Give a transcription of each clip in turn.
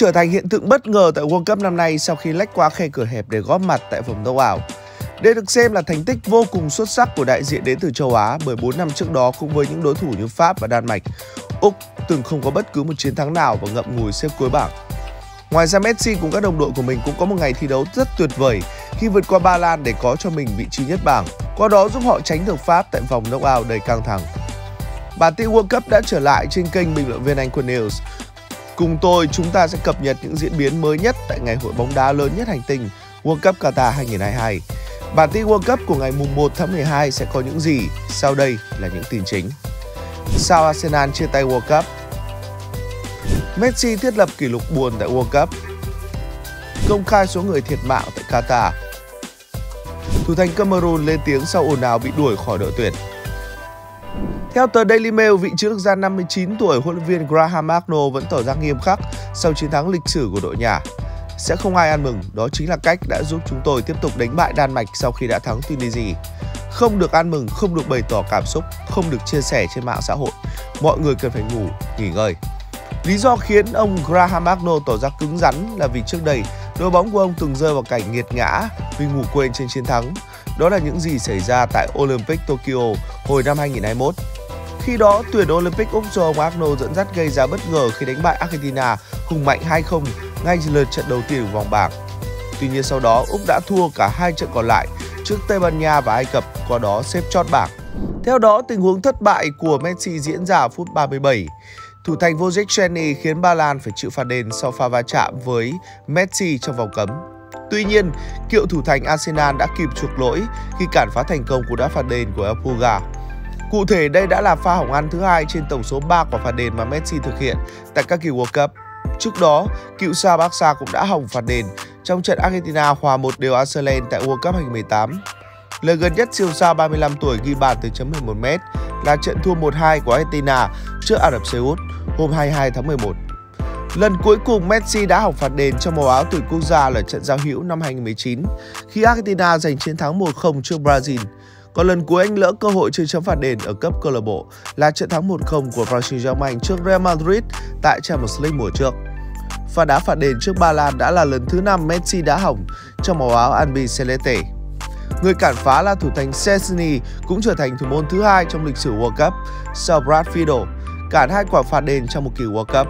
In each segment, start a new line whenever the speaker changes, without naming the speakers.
Trở thành hiện tượng bất ngờ tại World Cup năm nay sau khi lách qua khe cửa hẹp để góp mặt tại vòng đấu ảo. Đây được xem là thành tích vô cùng xuất sắc của đại diện đến từ châu Á bởi 4 năm trước đó cũng với những đối thủ như Pháp và Đan Mạch, Úc từng không có bất cứ một chiến thắng nào và ngậm ngùi xếp cuối bảng. Ngoài ra Messi cùng các đồng đội của mình cũng có một ngày thi đấu rất tuyệt vời khi vượt qua Ba Lan để có cho mình vị trí nhất bảng, qua đó giúp họ tránh được Pháp tại vòng knockout đầy căng thẳng. Bản tin World Cup đã trở lại trên kênh bình luận viên Anh Quân News. Cùng tôi, chúng ta sẽ cập nhật những diễn biến mới nhất tại ngày hội bóng đá lớn nhất hành tinh World Cup Qatar 2022. Bản tin World Cup của ngày 1 tháng 12 sẽ có những gì? Sau đây là những tin chính. Sao Arsenal chia tay World Cup? Messi thiết lập kỷ lục buồn tại World Cup. Công khai số người thiệt mạng tại Qatar. Thủ thành Cameroon lên tiếng sau ồn ào bị đuổi khỏi đội tuyển. Theo tờ Daily Mail, vị chiến gia 59 tuổi huấn luyện viên Graham Arnold vẫn tỏ ra nghiêm khắc sau chiến thắng lịch sử của đội nhà. Sẽ không ai ăn mừng, đó chính là cách đã giúp chúng tôi tiếp tục đánh bại Đan Mạch sau khi đã thắng Tunisia. Không được ăn mừng, không được bày tỏ cảm xúc, không được chia sẻ trên mạng xã hội. Mọi người cần phải ngủ, nghỉ ngơi. Lý do khiến ông Graham Arnold tỏ ra cứng rắn là vì trước đây đội bóng của ông từng rơi vào cảnh nghiệt ngã vì ngủ quên trên chiến thắng. Đó là những gì xảy ra tại Olympic Tokyo hồi năm 2021. Khi đó, tuyển Olympic Úc do ông Arnold dẫn dắt gây ra bất ngờ khi đánh bại Argentina hùng mạnh 2-0 ngay lượt trận đầu tiên của vòng bảng. Tuy nhiên sau đó, Úc đã thua cả hai trận còn lại trước Tây Ban Nha và Ai Cập, qua đó xếp chót bảng. Theo đó, tình huống thất bại của Messi diễn ra ở phút 37. Thủ thành Wojciech Szczesny khiến Ba Lan phải chịu phạt đền sau pha va chạm với Messi trong vòng cấm. Tuy nhiên, cựu thủ thành Arsenal đã kịp chuộc lỗi khi cản phá thành công cú đá phạt đền của El Pulga. Cụ thể, đây đã là pha hỏng ăn thứ hai trên tổng số 3 quả phạt đền mà Messi thực hiện tại các kỳ World Cup. Trước đó, cựu sao Barca cũng đã hỏng phạt đền trong trận Argentina hòa một đều Iceland tại World Cup 2018. Lần gần nhất siêu sao 35 tuổi ghi bàn từ chấm 11m là trận thua 1-2 của Argentina trước Ả Rập Xê Út hôm 22 tháng 11. Lần cuối cùng Messi đã học phạt đền trong màu áo tuyển quốc gia là trận giao hữu năm 2019 khi Argentina giành chiến thắng 1-0 trước Brazil. Còn lần cuối anh lỡ cơ hội chơi chấm phạt đền ở cấp câu lạc bộ là trận thắng 1-0 của Paris Saint-Germain trước Real Madrid tại Champions League mùa trước. Pha đá phạt đền trước Ba Lan đã là lần thứ năm Messi đá hỏng trong màu áo Albi Celeste. Người cản phá là thủ thành Szczesny cũng trở thành thủ môn thứ hai trong lịch sử World Cup sau Brad Fiedel, cản hai quả phạt đền trong một kỳ World Cup.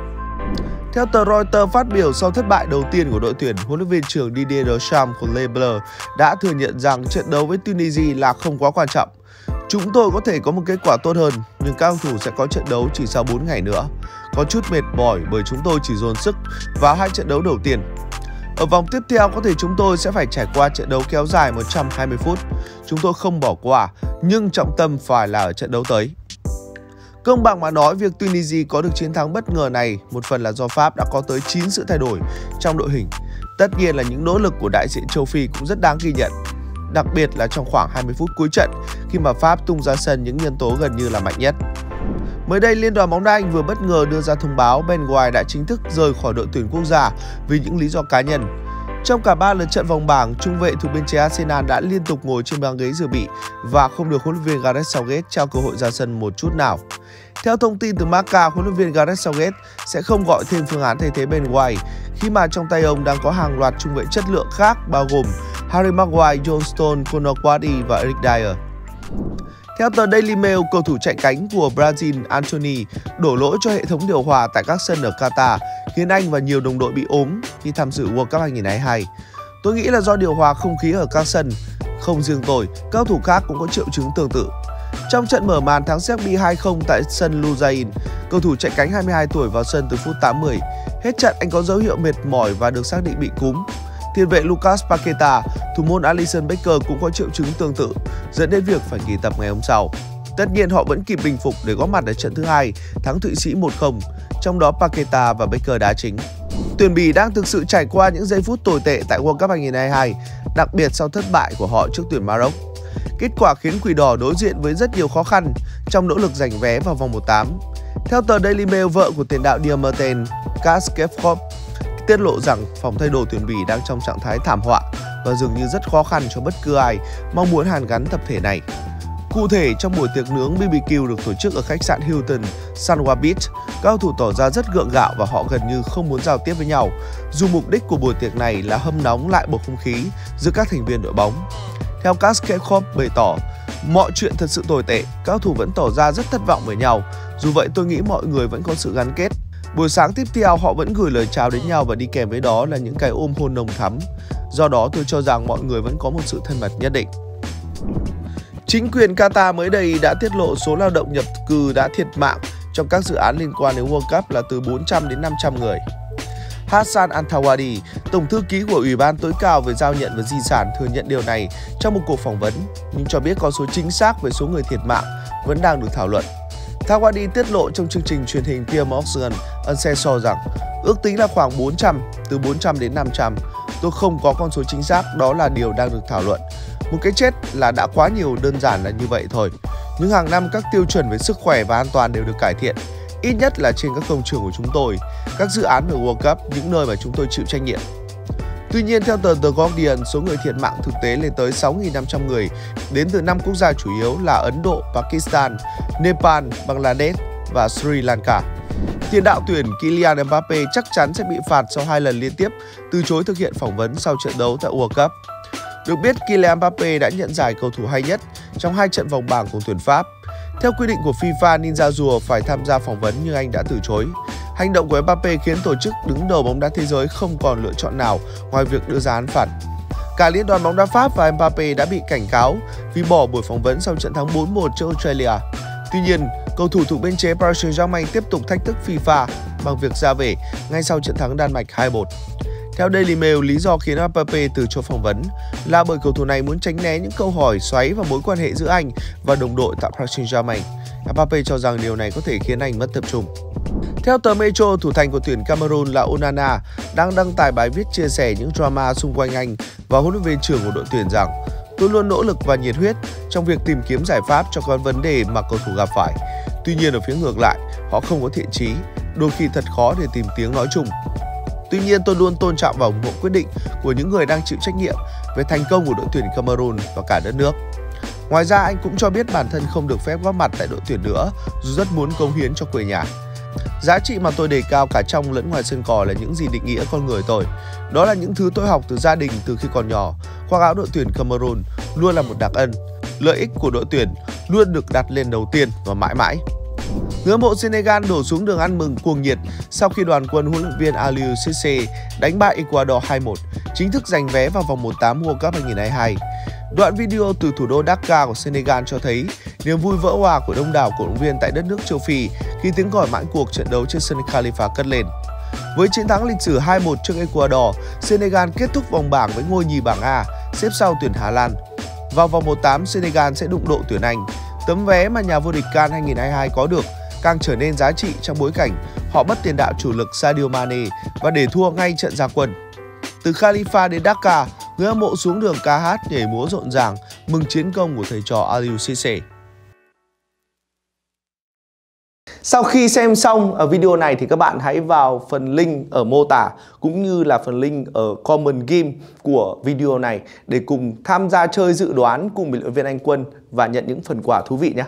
Theo tờ Reuters phát biểu sau thất bại đầu tiên của đội tuyển, huấn luyện viên trưởng Didier Deschamps của Le Bleu đã thừa nhận rằng trận đấu với Tunisia là không quá quan trọng. Chúng tôi có thể có một kết quả tốt hơn, nhưng các cầu thủ sẽ có trận đấu chỉ sau 4 ngày nữa. Có chút mệt mỏi bởi chúng tôi chỉ dồn sức vào hai trận đấu đầu tiên. Ở vòng tiếp theo có thể chúng tôi sẽ phải trải qua trận đấu kéo dài 120 phút. Chúng tôi không bỏ qua, nhưng trọng tâm phải là ở trận đấu tới. Công bằng mà nói, việc Tunisia có được chiến thắng bất ngờ này một phần là do Pháp đã có tới 9 sự thay đổi trong đội hình. Tất nhiên là những nỗ lực của đại diện châu Phi cũng rất đáng ghi nhận. Đặc biệt là trong khoảng 20 phút cuối trận khi mà Pháp tung ra sân những nhân tố gần như là mạnh nhất. Mới đây, Liên đoàn bóng đá Anh vừa bất ngờ đưa ra thông báo Ben White đã chính thức rời khỏi đội tuyển quốc gia vì những lý do cá nhân. Trong cả ba lượt trận vòng bảng, trung vệ thủ biên chế Arsenal đã liên tục ngồi trên băng ghế dự bị và không được huấn luyện viên Gareth Southgate trao cơ hội ra sân một chút nào. Theo thông tin từ Marca, huấn luyện viên Gareth Southgate sẽ không gọi thêm phương án thay thế Ben White khi mà trong tay ông đang có hàng loạt trung vệ chất lượng khác bao gồm Harry Maguire, John Stone, Conor Quaddy và Eric Dyer. Theo tờ Daily Mail, cầu thủ chạy cánh của Brazil Anthony đổ lỗi cho hệ thống điều hòa tại các sân ở Qatar, khiến anh và nhiều đồng đội bị ốm khi tham dự World Cup 2022. Tôi nghĩ là do điều hòa không khí ở các sân. Không riêng tôi, các cầu thủ khác cũng có triệu chứng tương tự. Trong trận mở màn thắng Serbia 2-0 tại sân Luzain, cầu thủ chạy cánh 22 tuổi vào sân từ phút 80. Hết trận anh có dấu hiệu mệt mỏi và được xác định bị cúm. Tiền vệ Lucas Paqueta, thủ môn Alisson Becker cũng có triệu chứng tương tự, dẫn đến việc phải nghỉ tập ngày hôm sau. Tất nhiên họ vẫn kịp bình phục để góp mặt ở trận thứ hai, thắng Thụy Sĩ 1-0, trong đó Paqueta và Becker đá chính. Tuyển Bỉ đang thực sự trải qua những giây phút tồi tệ tại World Cup 2022, đặc biệt sau thất bại của họ trước tuyển Maroc. Kết quả khiến Quỷ Đỏ đối diện với rất nhiều khó khăn trong nỗ lực giành vé vào vòng 1-8. Theo tờ Daily Mail, vợ của tiền đạo Diamanten, Kaskevkov, tiết lộ rằng phòng thay đồ tuyển Bỉ đang trong trạng thái thảm họa và dường như rất khó khăn cho bất cứ ai mong muốn hàn gắn tập thể này. Cụ thể, trong buổi tiệc nướng BBQ được tổ chức ở khách sạn Hilton, Sanwa Beach, các cầu thủ tỏ ra rất gượng gạo và họ gần như không muốn giao tiếp với nhau, dù mục đích của buổi tiệc này là hâm nóng lại bầu không khí giữa các thành viên đội bóng. Theo Kaskekov bày tỏ, mọi chuyện thật sự tồi tệ, các cầu thủ vẫn tỏ ra rất thất vọng với nhau. Dù vậy tôi nghĩ mọi người vẫn có sự gắn kết. Buổi sáng tiếp theo họ vẫn gửi lời chào đến nhau và đi kèm với đó là những cái ôm hôn nồng thắm. Do đó tôi cho rằng mọi người vẫn có một sự thân mật nhất định. Chính quyền Qatar mới đây đã tiết lộ số lao động nhập cư đã thiệt mạng trong các dự án liên quan đến World Cup là từ 400 đến 500 người. Hassan Antawadi, Tổng thư ký của Ủy ban tối cao về giao nhận và di sản thừa nhận điều này trong một cuộc phỏng vấn, nhưng cho biết con số chính xác về số người thiệt mạng vẫn đang được thảo luận. Tawadi tiết lộ trong chương trình truyền hình Pierre Morgan Uncensored rằng ước tính là khoảng 400, từ 400 đến 500. Tôi không có con số chính xác, đó là điều đang được thảo luận. Một cái chết là đã quá nhiều đơn giản là như vậy thôi. Nhưng hàng năm các tiêu chuẩn về sức khỏe và an toàn đều được cải thiện, ít nhất là trên các công trường của chúng tôi, các dự án ở World Cup, những nơi mà chúng tôi chịu trách nhiệm. Tuy nhiên, theo tờ The Guardian, số người thiệt mạng thực tế lên tới 6.500 người, đến từ 5 quốc gia chủ yếu là Ấn Độ, Pakistan, Nepal, Bangladesh và Sri Lanka. Tiền đạo tuyển Kylian Mbappe chắc chắn sẽ bị phạt sau hai lần liên tiếp từ chối thực hiện phỏng vấn sau trận đấu tại World Cup. Được biết, Kylian Mbappe đã nhận giải cầu thủ hay nhất trong hai trận vòng bảng của tuyển Pháp. Theo quy định của FIFA, Ninja rùa phải tham gia phỏng vấn nhưng anh đã từ chối. Hành động của Mbappe khiến tổ chức đứng đầu bóng đá thế giới không còn lựa chọn nào ngoài việc đưa ra án phạt. Cả liên đoàn bóng đá Pháp và Mbappe đã bị cảnh cáo vì bỏ buổi phỏng vấn sau trận thắng 4-1 trước Australia. Tuy nhiên, cầu thủ thuộc bên chế Paris Saint-Germain tiếp tục thách thức FIFA bằng việc ra về ngay sau trận thắng Đan Mạch 2-1. Theo Daily Mail, lý do khiến Mbappe từ chối phỏng vấn là bởi cầu thủ này muốn tránh né những câu hỏi xoáy vào mối quan hệ giữa anh và đồng đội tại Paris Saint-Germain. Mbappe cho rằng điều này có thể khiến anh mất tập trung. Theo tờ Metro, thủ thành của tuyển Cameroon là Onana đang đăng tải bài viết chia sẻ những drama xung quanh anh và huấn luyện viên trưởng của đội tuyển rằng tôi luôn nỗ lực và nhiệt huyết trong việc tìm kiếm giải pháp cho các vấn đề mà cầu thủ gặp phải. Tuy nhiên ở phía ngược lại, họ không có thiện trí, đôi khi thật khó để tìm tiếng nói chung. Tuy nhiên, tôi luôn tôn trọng và ủng hộ quyết định của những người đang chịu trách nhiệm về thành công của đội tuyển Cameroon và cả đất nước. Ngoài ra, anh cũng cho biết bản thân không được phép góp mặt tại đội tuyển nữa, dù rất muốn cống hiến cho quê nhà. Giá trị mà tôi đề cao cả trong lẫn ngoài sân cỏ là những gì định nghĩa con người tôi. Đó là những thứ tôi học từ gia đình từ khi còn nhỏ. Khoác áo đội tuyển Cameroon luôn là một đặc ân. Lợi ích của đội tuyển luôn được đặt lên đầu tiên và mãi mãi. Ngưỡng mộ Senegal đổ xuống đường ăn mừng cuồng nhiệt sau khi đoàn quân huấn luyện viên Aliou Cisse đánh bại Ecuador 2-1, chính thức giành vé vào vòng 1/8 World Cup 2022. Đoạn video từ thủ đô Dakar của Senegal cho thấy niềm vui vỡ hòa của đông đảo cổ động viên tại đất nước châu Phi khi tiếng còi mãn cuộc trận đấu trên sân Khalifa cất lên. Với chiến thắng lịch sử 2-1 trước Ecuador, Senegal kết thúc vòng bảng với ngôi nhì bảng A, xếp sau tuyển Hà Lan. Vào vòng 1/8, Senegal sẽ đụng độ tuyển Anh. Tấm vé mà nhà vô địch CAN 2022 có được càng trở nên giá trị trong bối cảnh họ mất tiền đạo chủ lực Sadio Mane và để thua ngay trận ra quân. Từ Khalifa đến Dakar, người hâm mộ xuống đường ca hát nhảy múa rộn ràng mừng chiến công của thầy trò Aliou Cisse. Sau khi xem xong ở video này thì các bạn hãy vào phần link ở mô tả cũng như là phần link ở comment game của video này để cùng tham gia chơi dự đoán cùng bình luận viên Anh Quân và nhận những phần quà thú vị nhé.